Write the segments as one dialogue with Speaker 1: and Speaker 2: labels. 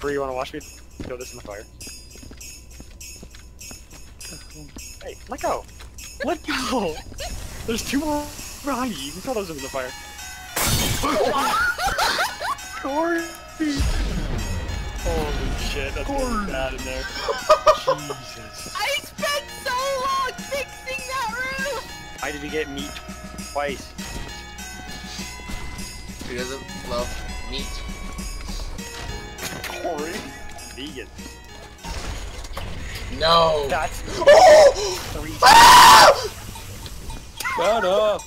Speaker 1: Bree, you wanna watch me throw this in the fire? Hey, let go! Let go! There's two more behind you, you can throw those into the fire. Corey! Holy shit, that's really bad in there. Jesus.
Speaker 2: I spent so long fixing that roof!
Speaker 1: Why did we get meat twice?
Speaker 3: Who doesn't love meat?
Speaker 1: Corey? Vegan.
Speaker 3: No.
Speaker 1: That's
Speaker 3: Oh! Ah!
Speaker 1: three.
Speaker 4: Shut up!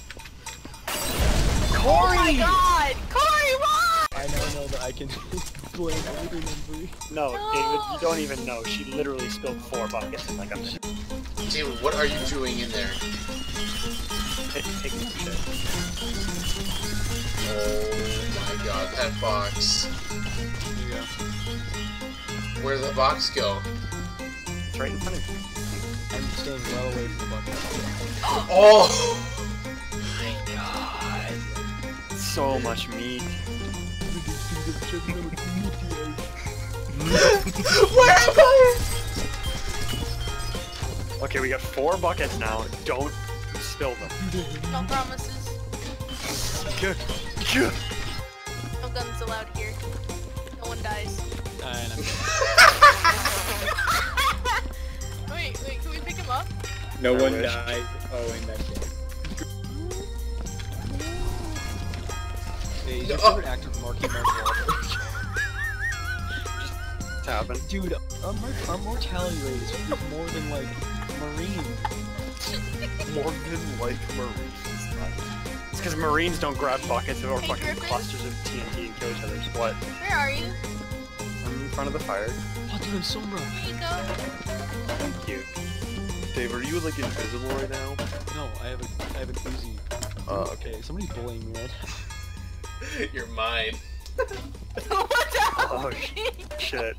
Speaker 4: Corey.
Speaker 2: Oh my god! Corey, why?
Speaker 4: I now know that I can blame everything on Bree.
Speaker 1: No, David, you don't even know. She literally spilled four buckets in like a minute.
Speaker 3: David, what are you doing in there?
Speaker 1: Take, take some shit.
Speaker 3: Oh my god, that box.
Speaker 4: Here you go.
Speaker 3: Where did the box go?
Speaker 1: It's right in front of you.
Speaker 4: I'm staying well away from the bucket.
Speaker 3: Oh!
Speaker 1: My god. So much meat.
Speaker 3: Where am I?
Speaker 1: Okay, we got four buckets now. Don't spill them.
Speaker 2: No promises.
Speaker 1: Good. Good.
Speaker 2: No guns allowed here. No one dies.
Speaker 4: And
Speaker 5: No
Speaker 1: I
Speaker 5: one
Speaker 1: wish.
Speaker 5: dies. Oh, in that game.
Speaker 4: Hey,
Speaker 3: No.
Speaker 4: your favorite actor Marky Mark Wahlberg.
Speaker 1: It's happened.
Speaker 4: Dude, our, mor- our mortality rate is more than like Marine.
Speaker 1: More than like Marines. It's because Marines don't grab buckets or
Speaker 2: Hey,
Speaker 1: fucking
Speaker 2: Griffin?
Speaker 1: clusters of TNT and kill each other. What?
Speaker 2: Where are you?
Speaker 1: I'm in front of the fire.
Speaker 4: Oh, dude, I'm Sombra.
Speaker 2: There you go.
Speaker 1: Thank you.
Speaker 6: Dave, are you like invisible right now?
Speaker 4: No, I have a, I have an Uzi.
Speaker 6: Oh,
Speaker 4: okay. Somebody's bullying me right.
Speaker 3: You're mine.
Speaker 2: what the?
Speaker 1: Oh, Shit.